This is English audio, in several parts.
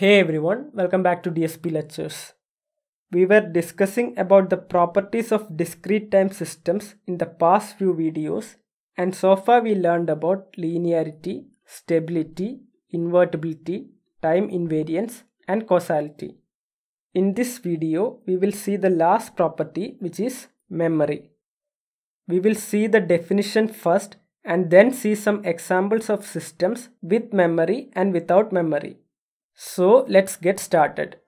Hey everyone, welcome back to DSP lectures. We were discussing about the properties of discrete time systems in the past few videos and so far we learned about linearity, stability, invertibility, time invariance and causality. In this video, we will see the last property which is memory. We will see the definition first and then see some examples of systems with memory and without memory. So let's get started.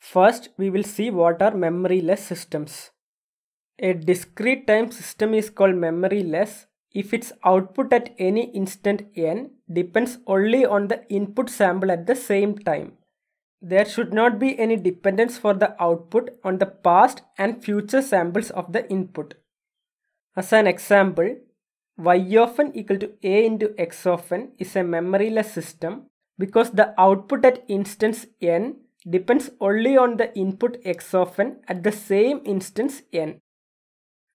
First, we will see what are memoryless systems. A discrete time system is called memoryless if its output at any instant n depends only on the input sample at the same time. There should not be any dependence for the output on the past and future samples of the input. As an example, y of n equal to a into x of n is a memoryless system because the output at instance n depends only on the input x of n at the same instance n.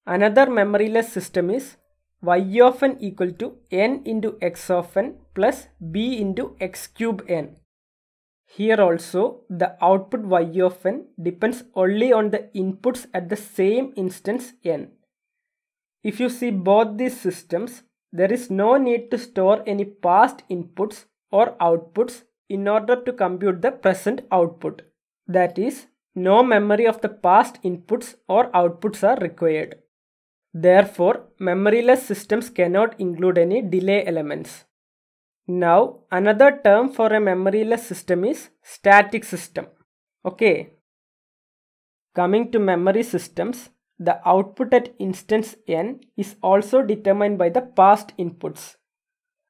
Another memoryless system is y of n equal to n into x of n plus b into x cube n. Here also the output y of n depends only on the inputs at the same instance n. If you see both these systems, there is no need to store any past inputs or outputs in order to compute the present output. That is, no memory of the past inputs or outputs are required. Therefore, memoryless systems cannot include any delay elements. Now, another term for a memoryless system is static system. Okay. Coming to memory systems, the output at instance n is also determined by the past inputs.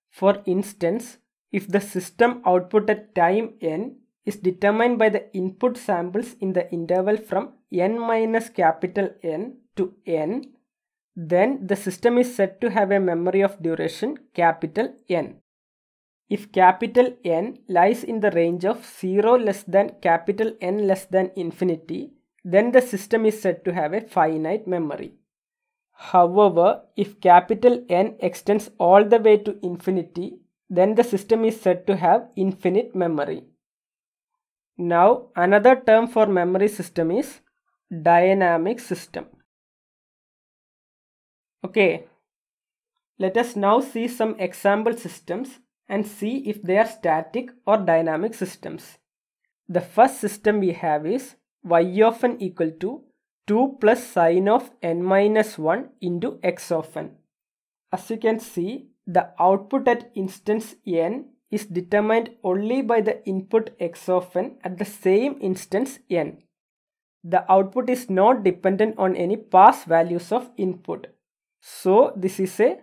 For instance, if the system output at time n is determined by the input samples in the interval from n minus capital N to n, then the system is said to have a memory of duration capital N. If capital N lies in the range of 0 less than capital N less than infinity, then the system is said to have a finite memory. However, if capital N extends all the way to infinity, then the system is said to have infinite memory. Now, another term for memory system is dynamic system. Okay, let us now see some example systems and see if they are static or dynamic systems. The first system we have is y of n equal to 2 plus sine of n minus 1 into x of n. As you can see, the output at instance n is determined only by the input x of n at the same instance n. The output is not dependent on any past values of input. So this is a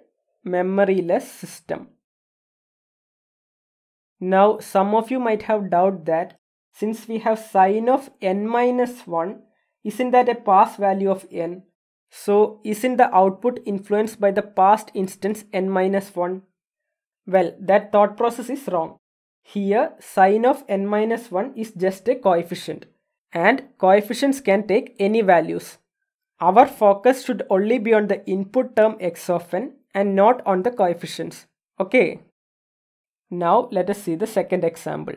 memoryless system. Now some of you might have doubt that since we have sine of n minus 1, isn't that a past value of n? So isn't the output influenced by the past instance n minus 1? Well, that thought process is wrong. Here, sine of n minus 1 is just a coefficient and coefficients can take any values. Our focus should only be on the input term x of n and not on the coefficients. Okay. Now let us see the second example.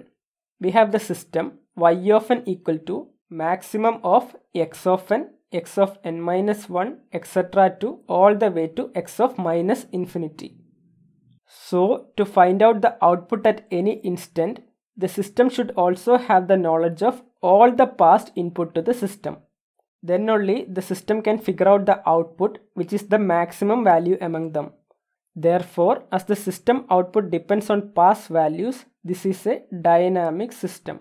We have the system y of n equal to maximum of x of n, x of n minus 1 etc. to all the way to x of minus infinity. So to find out the output at any instant, the system should also have the knowledge of all the past input to the system. Then only the system can figure out the output which is the maximum value among them. Therefore, as the system output depends on past values, this is a dynamic system.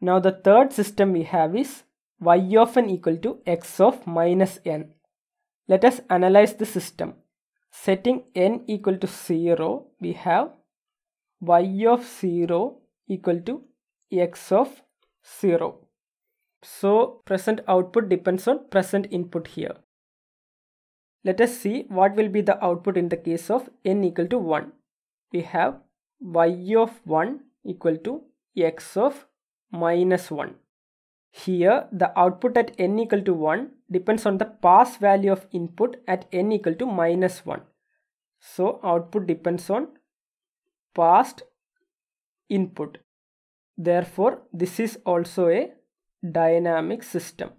Now the third system we have is y of n equal to x of minus n. Let us analyze the system. Setting n equal to 0, we have y of 0 equal to x of 0. So present output depends on present input here. Let us see what will be the output in the case of n equal to 1. We have y of 1 equal to x of minus 1. Here the output at n equal to 1 depends on the pass value of input at n equal to minus 1. So output depends on past input. Therefore this is also a dynamic system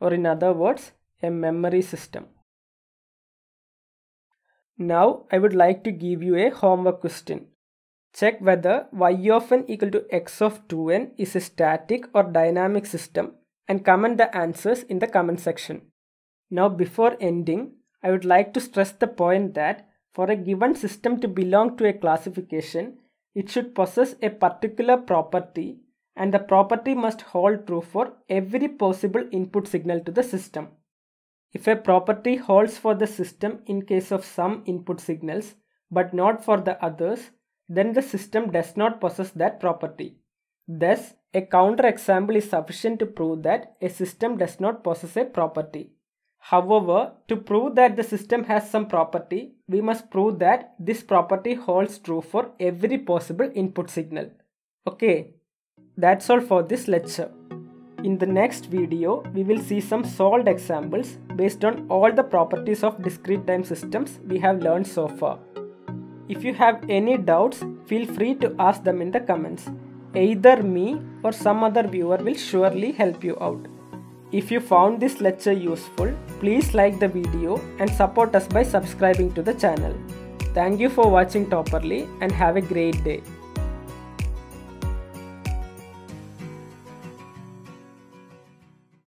or in other words a memory system. Now I would like to give you a homework question. Check whether y of n equal to x of 2n is a static or dynamic system and comment the answers in the comment section. Now before ending, I would like to stress the point that for a given system to belong to a classification, it should possess a particular property and the property must hold true for every possible input signal to the system. If a property holds for the system in case of some input signals but not for the others, then the system does not possess that property. Thus, a counterexample is sufficient to prove that a system does not possess a property. However, to prove that the system has some property, we must prove that this property holds true for every possible input signal. Okay, that's all for this lecture. In the next video, we will see some solved examples based on all the properties of discrete time systems we have learned so far. If you have any doubts, feel free to ask them in the comments. Either me or some other viewer will surely help you out. If you found this lecture useful, please like the video and support us by subscribing to the channel. Thank you for watching Topperly and have a great day.